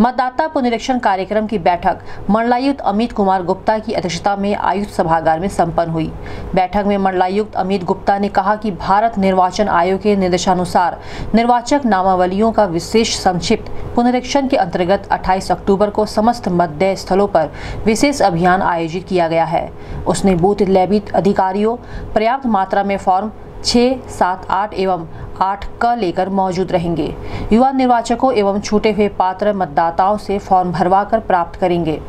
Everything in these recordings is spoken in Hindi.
मतदाता पुनरीक्षण कार्यक्रम की बैठक मंडलायुक्त अमित कुमार गुप्ता की अध्यक्षता में आयुक्त सभागार में संपन्न हुई। बैठक में मंडलायुक्त अमित गुप्ता ने कहा कि भारत निर्वाचन आयोग के निर्देशानुसार निर्वाचक नामावलियों का विशेष संक्षिप्त पुनरीक्षण के अंतर्गत 28 अक्टूबर को समस्त मतदेय स्थलों पर विशेष अभियान आयोजित किया गया है। उसने बूथ लेबित अधिकारियों, पर्याप्त मात्रा में फॉर्म छः सात, आठ एवं आठ क लेकर मौजूद रहेंगे। युवा निर्वाचकों एवं छूटे हुए पात्र मतदाताओं से फॉर्म भरवा कर प्राप्त करेंगे।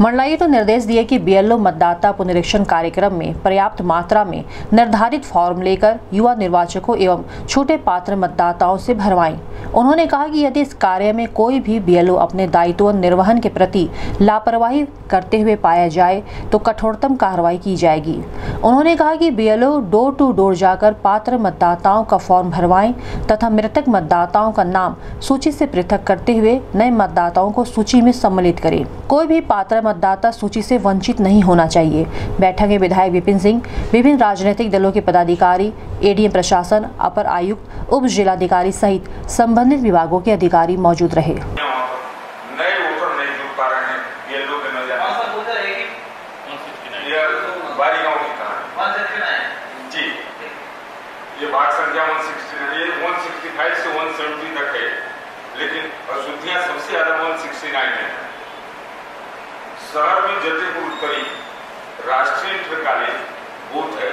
मंडलायुक्त तो निर्देश दिए कि बीएलओ मतदाता पुनरीक्षण कार्यक्रम में पर्याप्त मात्रा में निर्धारित फॉर्म लेकर युवा निर्वाचकों एवं छोटे पात्र मतदाताओं से भरवाएँ। उन्होंने कहा कि यदि इस कार्य में कोई भी बीएलओ अपने दायित्व निर्वहन के प्रति लापरवाही करते हुए पाया जाए तो कठोरतम कार्रवाई की जाएगी। उन्होंने कहा कि बीएलओ डोर टू डोर जाकर पात्र मतदाताओं का फॉर्म भरवाएँ तथा मृतक मतदाताओं का नाम सूची से पृथक करते हुए नए मतदाताओं को सूची में सम्मिलित करें। कोई भी पात्र मतदाता सूची से वंचित नहीं होना चाहिए। बैठक में विधायक विपिन सिंह विभिन्न राजनीतिक दलों के पदाधिकारी एडीएम प्रशासन अपर आयुक्त उप जिलाधिकारी सहित संबंधित विभागों के अधिकारी मौजूद रहे। हैं। ये बारी गाँव की कहानी। वन सेक्शन है जी। ये वार्ड संख्या 169 ये 165 से 170 तक है। लेकिन अशुद्धियाँ सबसे ज़्यादा 169 है। शहर में जतेपुर उत्तरी राष्ट्रीय इंटर कॉलेज बूथ है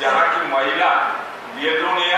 जहाँ की महिला बीएलओ ने